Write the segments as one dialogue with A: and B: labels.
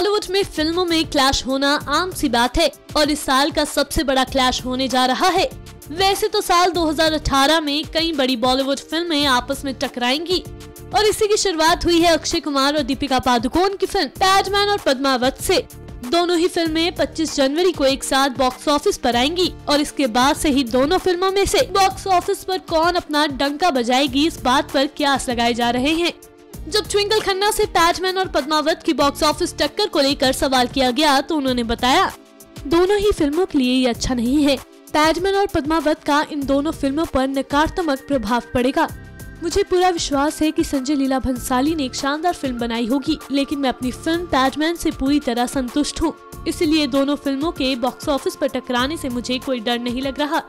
A: बॉलीवुड में फ़िल्मों में क्लैश होना आम सी बात है और इस साल का सबसे बड़ा क्लैश होने जा रहा है। वैसे तो साल 2018 में कई बड़ी बॉलीवुड फ़िल्में आपस में टकराएँगी। और इसी की शुरुआत हुई है अक्षय कुमार और दीपिका पादुकोण की फ़िल्म पैडमैन और पद्मावत से। दोनों ही फ़िल्में 25 जनवरी को एक साथ बॉक्स ऑफ़िस पर आएँगी और इसके बाद से ही दोनों फ़िल्मों में से बॉक्स ऑफ़िस पर कौन अपना डंका बजाएगी इस बात पर क्यास लगाए जा रहे हैं। जब ट्विंकल खन्ना से पैटमैन और पद्मावत की बॉक्स ऑफ़िस टक्कर को लेकर सवाल किया गया तो उन्होंने बताया, दोनों ही फ़िल्मों के लिए ये अच्छा नहीं है। पैटमैन और पद्मावत का इन दोनों फ़िल्मों पर नकारात्मक प्रभाव पड़ेगा। मुझे पूरा विश्वास है कि संजय लीला भंसाली ने एक शानदार फ़िल्म बनाई होगी, लेकिन मैं अपनी फ़िल्म पैटमैन से पूरी तरह संतुष्ट हूँ। इसलिए दोनों फ़िल्मों के बॉक्स ऑफ़िस पर टकराने से मुझे कोई डर नहीं लग रहा।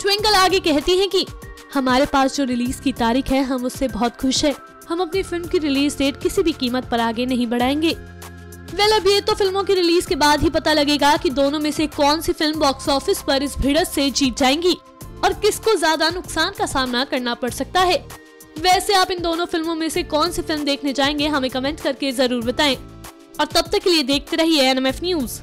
A: ट्विंकल आगे कहती हैं कि, हमारे पास जो रिलीज़ की तारीख है, हम उससे बहुत खुश हैं। हम अपनी फ़िल्म की रिलीज़ डेट किसी भी कीमत पर आगे नहीं बढ़ाएँगे। वेल, अब ये तो फ़िल्मों की रिलीज़ के बाद ही पता लगेगा कि दोनों में से कौन सी फ़िल्म बॉक्स ऑफ़िस पर इस भिड़त से जीत जाएँगी और किसको ज़्यादा नुकसान का सामना करना पड़ सकता है। वैसे आप इन दोनों फ़िल्मों में से कौन सी फ़िल्म देखने जाएँगे, हमें कमेंट करके ज़रूर बताएँ। और तब तक के लिए देखते रहिए एनएमएफ न्यूज़।